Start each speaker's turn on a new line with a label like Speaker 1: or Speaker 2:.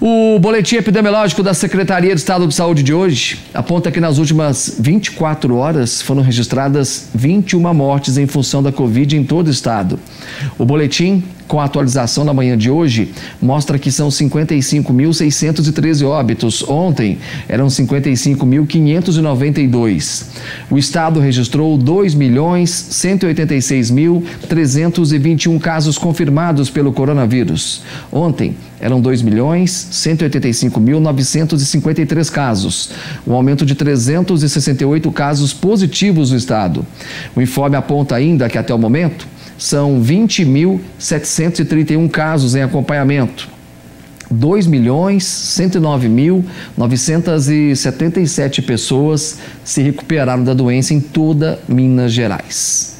Speaker 1: O boletim epidemiológico da Secretaria de Estado de Saúde de hoje aponta que nas últimas 24 horas foram registradas 21 mortes em função da Covid em todo o estado. O boletim com a atualização da manhã de hoje, mostra que são 55.613 óbitos. Ontem eram 55.592. O estado registrou 2.186.321 casos confirmados pelo coronavírus. Ontem eram 2.185.953 casos, um aumento de 368 casos positivos no estado. O informe aponta ainda que até o momento são 20.731 casos em acompanhamento. 2 milhões 109 mil 977 pessoas se recuperaram da doença em toda Minas Gerais.